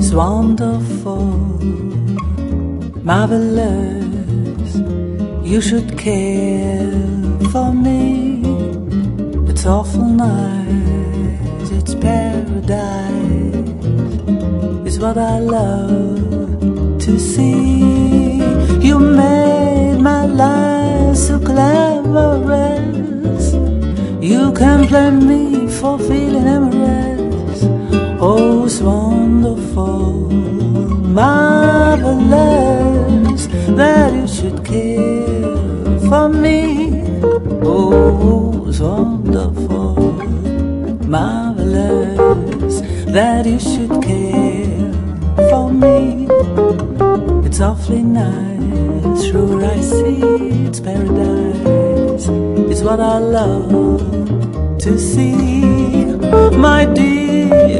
is wonderful, marvelous. You should care for me. It's awful nice, it's paradise. It's what I love to see. You made my life so glamorous. You can blame me for feeling. Oh, it's wonderful, marvelous that you should care for me. Oh, it's wonderful, marvelous that you should care for me. It's awfully nice, sure I see it's paradise. It's what I love to see, my dear.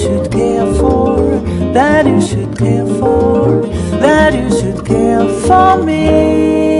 should care for, that you should care for, that you should care for me.